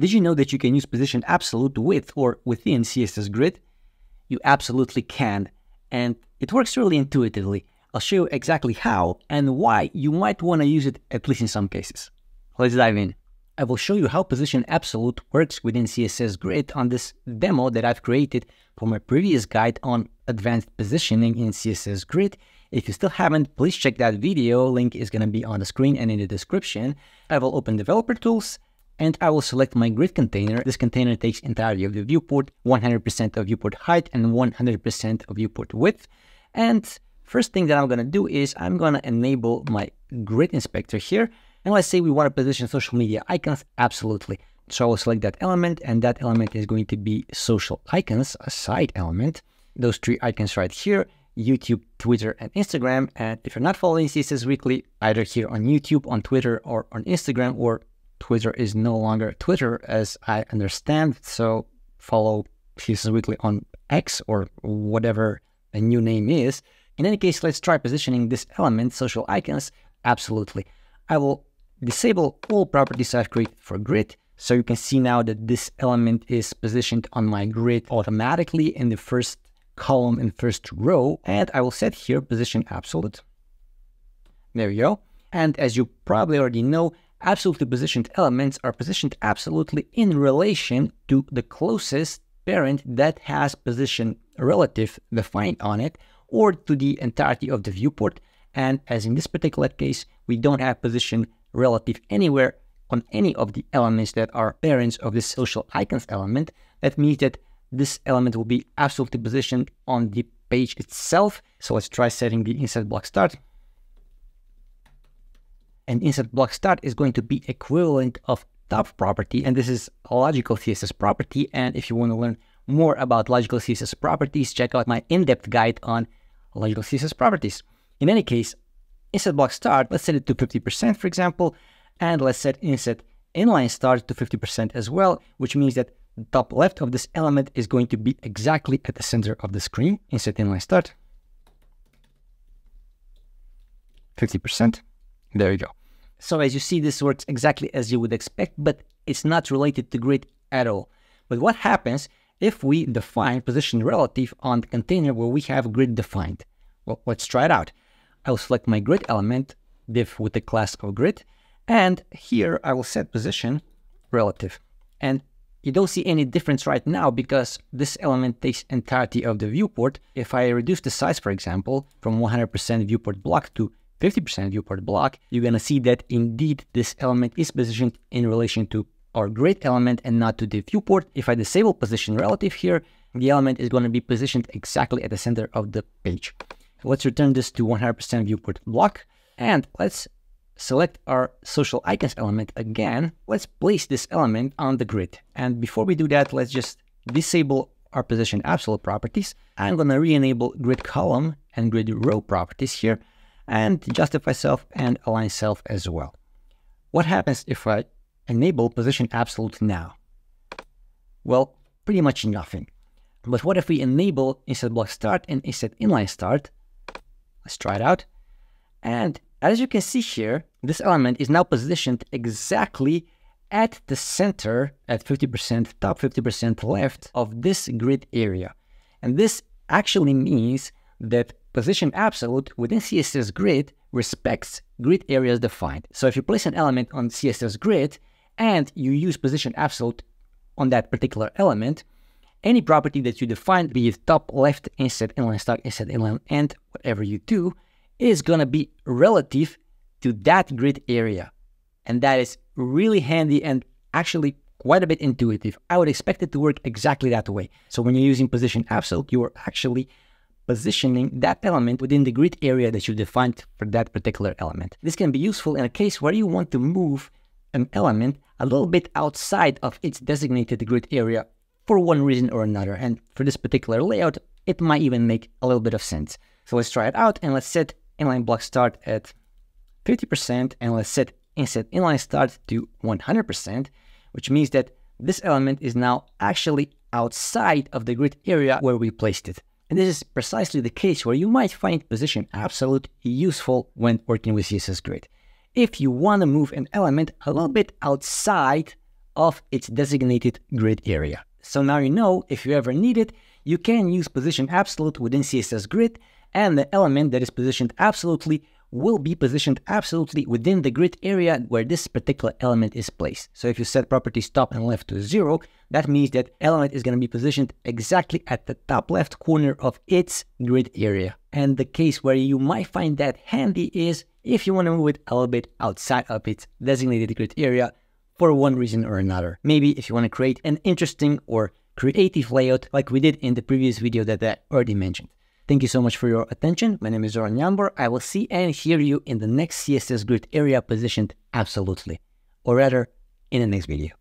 Did you know that you can use position absolute with or within CSS Grid? You absolutely can, and it works really intuitively. I'll show you exactly how and why you might want to use it at least in some cases. Let's dive in. I will show you how Position Absolute works within CSS Grid on this demo that I've created for my previous guide on advanced positioning in CSS Grid. If you still haven't, please check that video. Link is going to be on the screen and in the description. I will open Developer Tools and I will select my grid container. This container takes entirety of the viewport, 100% of viewport height and 100% of viewport width. And first thing that I'm to do is I'm to enable my grid inspector here and let's say we want to position social media icons, absolutely. So I will select that element and that element is going to be social icons, aside element. Those three icons right here, YouTube, Twitter, and Instagram. And if you're not following CSS Weekly, either here on YouTube, on Twitter, or on Instagram, or Twitter is no longer Twitter as I understand. So follow CSS Weekly on X or whatever the new name is. In any case, let's try positioning this element, social icons, absolutely. I will disable all properties I've created for grid. So you can see now that this element is positioned on my grid automatically in the first column and first row. And I will set here position absolute. There you go. And as you probably already know, absolutely positioned elements are positioned absolutely in relation to the closest parent that has position relative defined on it or to the entirety of the viewport. And as in this particular case, we don't have position relative anywhere on any of the elements that are parents of the social icons element, that means that this element will be absolutely positioned on the page itself. So let's try setting the inset block start. And inset block start is going to be equivalent of top property. And this is a logical CSS property. And if you want to learn more about logical CSS properties, check out my in-depth guide on logical CSS properties. In any case, inset block start, let's set it to 50%, for example, and let's set inset inline start to 50% as well, which means that the top left of this element is going to be exactly at the center of the screen. Inset inline start. 50%. There you go. So as you see, this works exactly as you would expect, but it's not related to grid at all. But what happens if we define position relative on the container where we have grid defined? Well, let's try it out. I will select my grid element, div with the class of grid, and here I will set position relative. And you don't see any difference right now because this element takes entirety of the viewport. If I reduce the size, for example, from 100% viewport block to 50% viewport block, you're going to see that indeed this element is positioned in relation to our grid element and not to the viewport. If I disable position relative here, the element is going to be positioned exactly at the center of the page. Let's return this to 100% viewport block. And let's select our social icons element again. Let's place this element on the grid. And before we do that, let's just disable our position absolute properties. I'm going to re-enable grid column and grid row properties here and justify self and align self as well. What happens if I enable position absolute now? Well, pretty much nothing. But what if we enable inset block start and inset inline start? Let's try it out. And as you can see here, this element is now positioned exactly at the center at 50% top, 50% left of this grid area. And this actually means that position absolute within CSS grid respects grid areas defined. So if you place an element on CSS grid and you use position absolute on that particular element, any property that you define, be it top, left, inset, inline start, inset, inline end, whatever you do, is going to be relative to that grid area. And that is really handy and actually quite a bit intuitive. I would expect it to work exactly that way. So when you're using position absolute, you are actually positioning that element within the grid area that you defined for that particular element. This can be useful in a case where you want to move an element a little bit outside of its designated grid area for one reason or another. And for this particular layout, it might even make a little bit of sense. So let's try it out and let's set inline block start at 50% and let's set inset inline start to 100%, which means that this element is now actually outside of the grid area where we placed it. And this is precisely the case where you might find position absolute useful when working with CSS Grid. If you want to move an element a little bit outside of its designated grid area. So now you know if you ever need it, you can use position absolute within CSS grid and the element that is positioned absolutely will be positioned absolutely within the grid area where this particular element is placed. So if you set properties top and left to zero, that means that element is going to be positioned exactly at the top left corner of its grid area. And the case where you might find that handy is if you want to move it a little bit outside of its designated grid area for one reason or another. Maybe if you want to create an interesting or creative layout like we did in the previous video that I already mentioned. Thank you so much for your attention. My name is Zoran Jambor. I will see and hear you in the next CSS grid area positioned absolutely, or rather in the next video.